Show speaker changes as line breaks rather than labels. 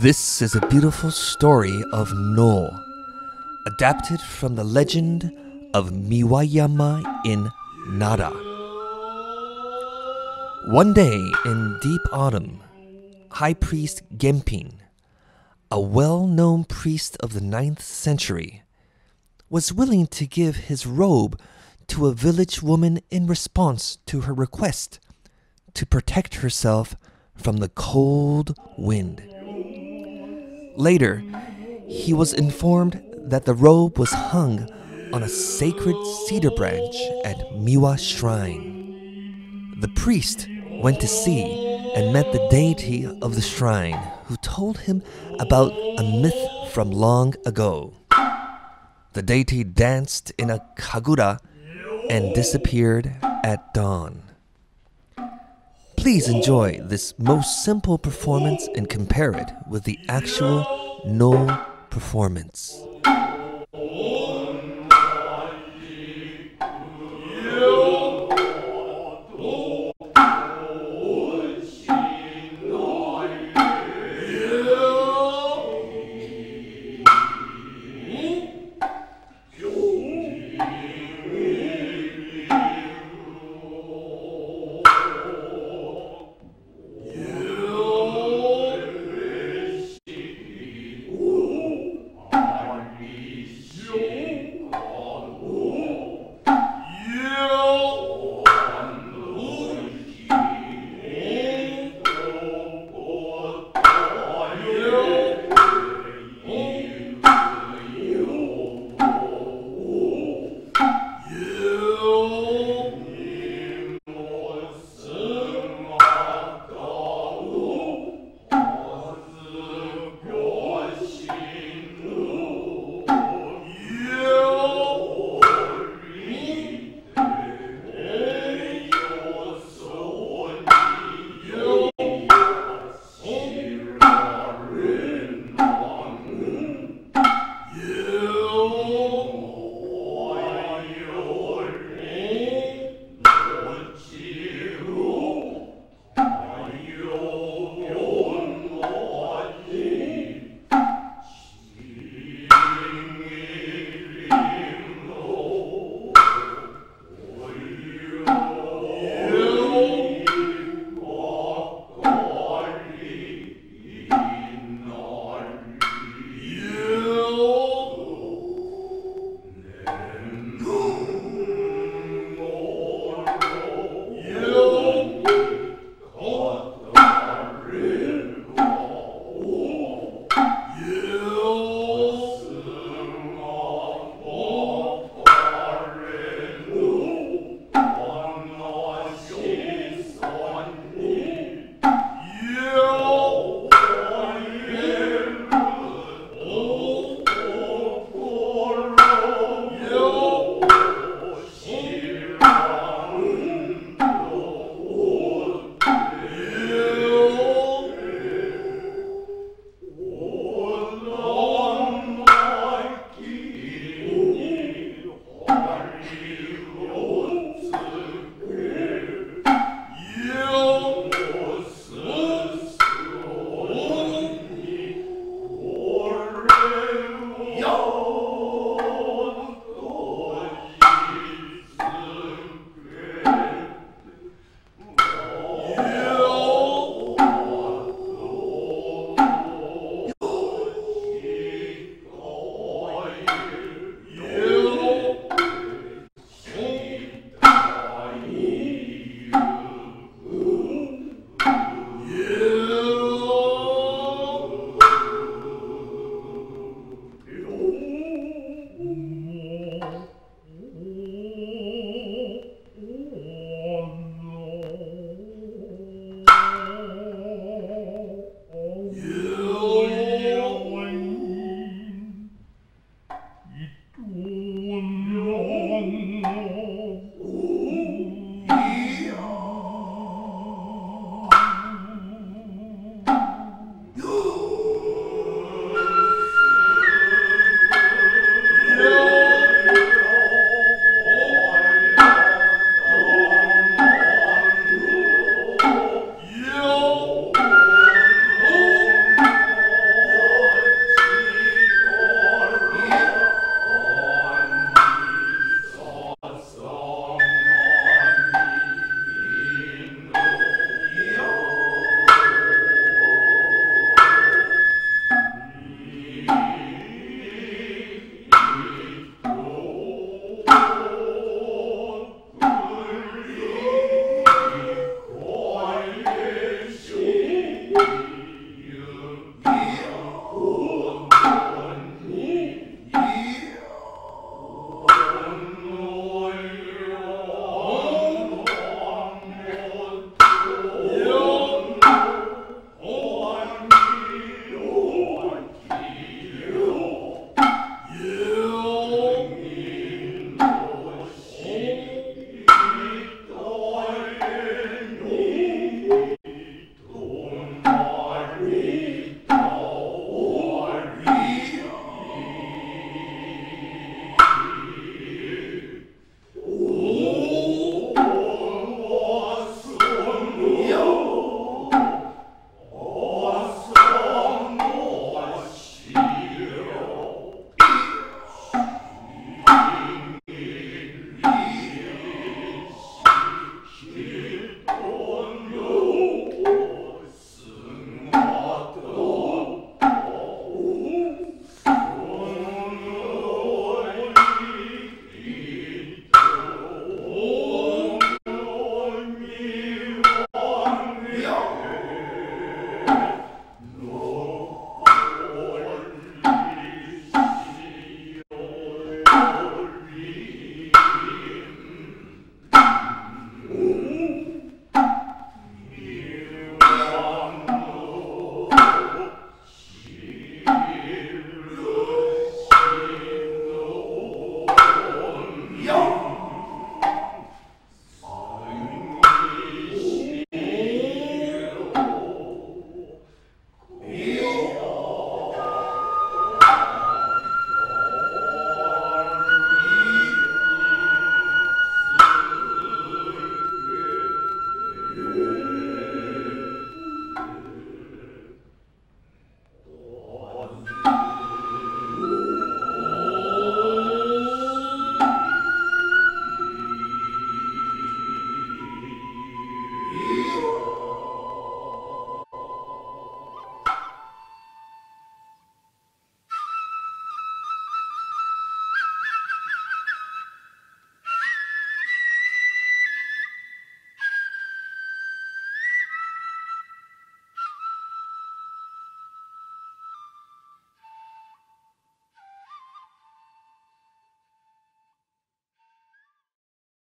This is a beautiful story of Noh, adapted from the legend of Miwayama in Nara. One day in deep autumn, High Priest Genpin, a well known priest of the ninth century, was willing to give his robe to a village woman in response to her request to protect herself from the cold wind. Later, he was informed that the robe was hung on a sacred cedar branch at Miwa Shrine. The priest went to see and met the deity of the shrine, who told him about a myth from long ago. The deity danced in a kagura and disappeared at dawn. Please enjoy this most simple performance and compare it with the actual Noh performance.